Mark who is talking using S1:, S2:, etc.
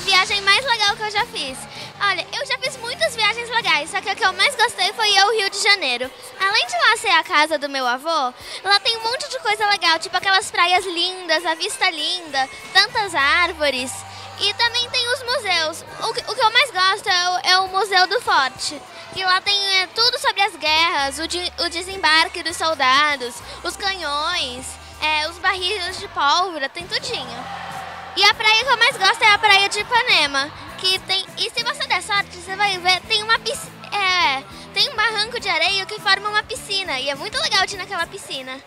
S1: viagem mais legal que eu já fiz? Olha, eu já fiz muitas viagens legais, só que a que eu mais gostei foi ir ao Rio de Janeiro. Além de lá ser a casa do meu avô, lá tem um monte de coisa legal, tipo aquelas praias lindas, a vista linda, tantas árvores. E também tem os museus. O que, o que eu mais gosto é o, é o Museu do Forte. Que lá tem é, tudo sobre as guerras, o, de, o desembarque dos soldados, os canhões, é, os barris de pólvora, tem tudinho. E a praia que eu mais gosto é a praia de Ipanema. Que tem, e se você der sorte, você vai ver, tem uma piscina. É, tem um barranco de areia que forma uma piscina. E é muito legal de ir naquela piscina.